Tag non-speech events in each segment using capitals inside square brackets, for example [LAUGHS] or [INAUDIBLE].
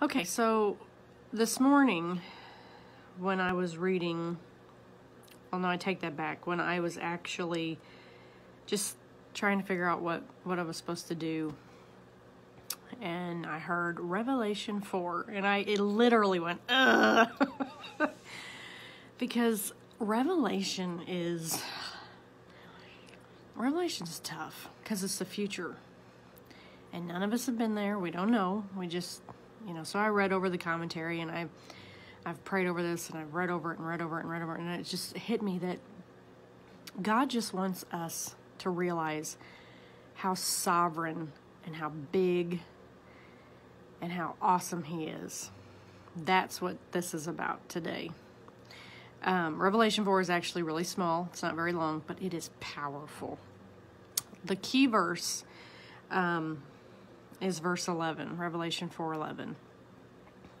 Okay, so this morning when I was reading, well, no, I take that back. When I was actually just trying to figure out what, what I was supposed to do, and I heard Revelation 4, and I it literally went, ugh. [LAUGHS] because Revelation is. Revelation is tough because it's the future. And none of us have been there. We don't know. We just you know so i read over the commentary and i've i've prayed over this and i've read over it and read over it and read over it and it just hit me that god just wants us to realize how sovereign and how big and how awesome he is. That's what this is about today. Um, revelation 4 is actually really small. It's not very long but it is powerful. The key verse um, is verse 11, Revelation 4:11.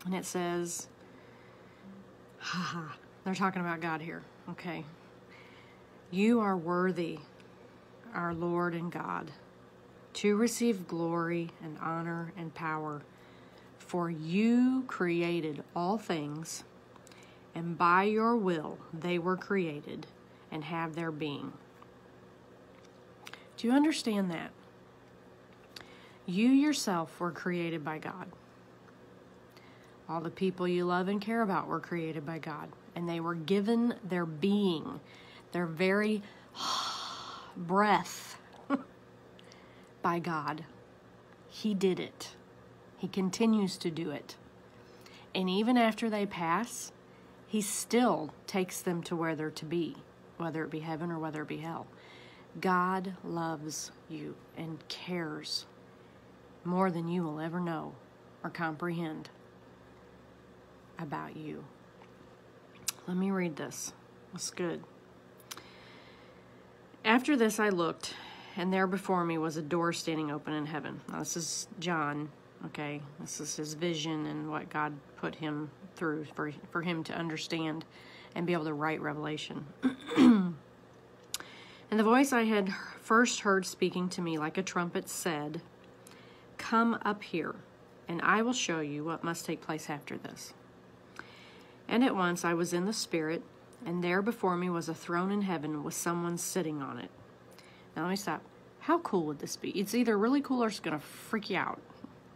And it says, haha, they're talking about God here. Okay. You are worthy, our Lord and God, to receive glory and honor and power, for you created all things, and by your will they were created and have their being. Do you understand that? You yourself were created by God. All the people you love and care about were created by God, and they were given their being, their very [SIGHS] breath [LAUGHS] by God. He did it. He continues to do it. And even after they pass, He still takes them to where they're to be, whether it be heaven or whether it be hell. God loves you and cares more than you will ever know or comprehend about you. Let me read this. It's good. After this, I looked, and there before me was a door standing open in heaven. Now, this is John, okay? This is his vision and what God put him through for, for him to understand and be able to write Revelation. [CLEARS THROAT] and the voice I had first heard speaking to me like a trumpet said, Come up here, and I will show you what must take place after this. And at once I was in the Spirit, and there before me was a throne in heaven with someone sitting on it. Now let me stop. How cool would this be? It's either really cool or it's going to freak you out,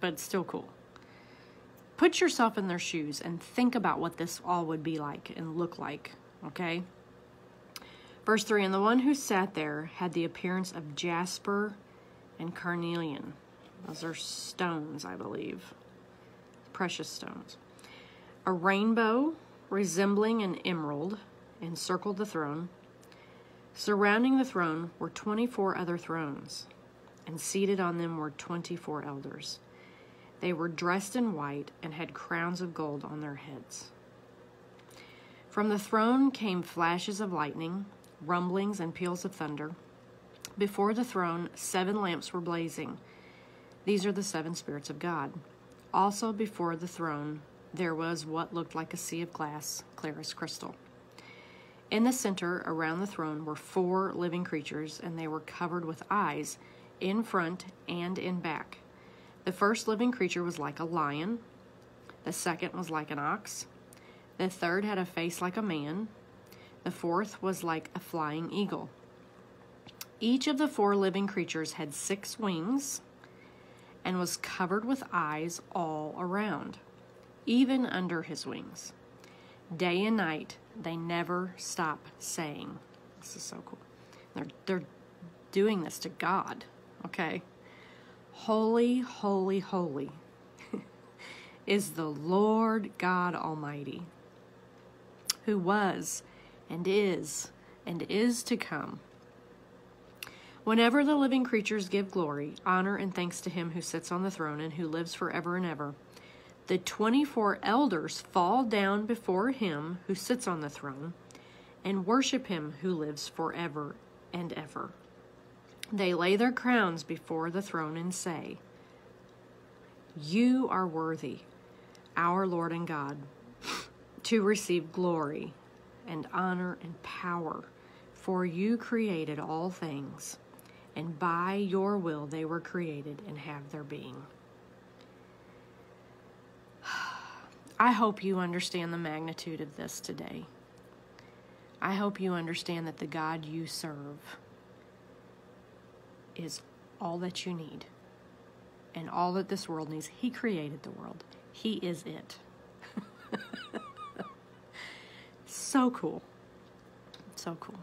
but it's still cool. Put yourself in their shoes and think about what this all would be like and look like, okay? Verse 3 And the one who sat there had the appearance of jasper and carnelian. Those are stones, I believe. Precious stones. A rainbow resembling an emerald encircled the throne. Surrounding the throne were 24 other thrones, and seated on them were 24 elders. They were dressed in white and had crowns of gold on their heads. From the throne came flashes of lightning, rumblings, and peals of thunder. Before the throne, seven lamps were blazing these are the seven spirits of God. Also, before the throne, there was what looked like a sea of glass, clear as crystal. In the center, around the throne, were four living creatures, and they were covered with eyes in front and in back. The first living creature was like a lion, the second was like an ox, the third had a face like a man, the fourth was like a flying eagle. Each of the four living creatures had six wings and was covered with eyes all around, even under his wings. Day and night, they never stop saying, This is so cool. They're, they're doing this to God, okay? Holy, holy, holy [LAUGHS] is the Lord God Almighty, who was and is and is to come. Whenever the living creatures give glory, honor, and thanks to him who sits on the throne and who lives forever and ever, the 24 elders fall down before him who sits on the throne and worship him who lives forever and ever. They lay their crowns before the throne and say, You are worthy, our Lord and God, to receive glory and honor and power, for you created all things and by your will they were created and have their being. [SIGHS] I hope you understand the magnitude of this today. I hope you understand that the God you serve is all that you need and all that this world needs. He created the world, He is it. [LAUGHS] so cool. So cool.